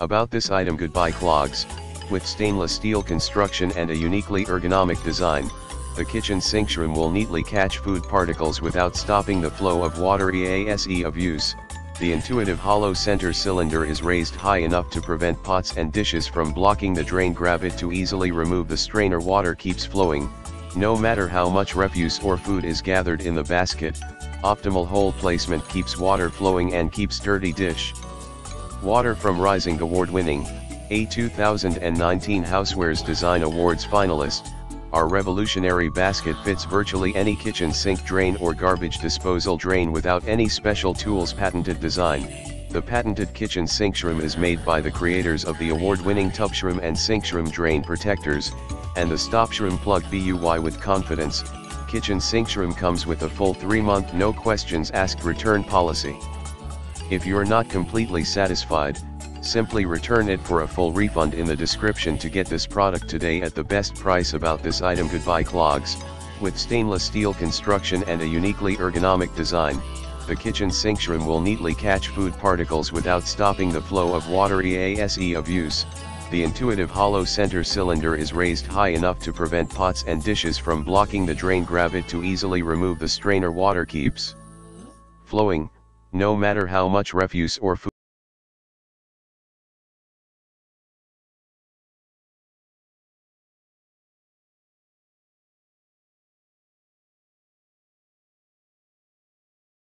About this item goodbye clogs, with stainless steel construction and a uniquely ergonomic design, the kitchen sink shroom will neatly catch food particles without stopping the flow of water EASE of use. The intuitive hollow center cylinder is raised high enough to prevent pots and dishes from blocking the drain grab it to easily remove the strainer water keeps flowing, no matter how much refuse or food is gathered in the basket, optimal hole placement keeps water flowing and keeps dirty dish. Water from Rising award-winning, a 2019 Housewares Design Awards finalist, our revolutionary basket fits virtually any kitchen sink drain or garbage disposal drain without any special tools patented design. The patented kitchen sink shroom is made by the creators of the award-winning tub shroom and sink shroom drain protectors, and the stop shroom plug BUY with confidence. Kitchen sink shroom comes with a full 3-month no questions asked return policy. If you're not completely satisfied, simply return it for a full refund in the description to get this product today at the best price about this item. Goodbye clogs, with stainless steel construction and a uniquely ergonomic design, the kitchen sink shroom will neatly catch food particles without stopping the flow of water. EASE of use. The intuitive hollow center cylinder is raised high enough to prevent pots and dishes from blocking the drain. Grab it to easily remove the strainer water keeps flowing, no matter how much refuse or food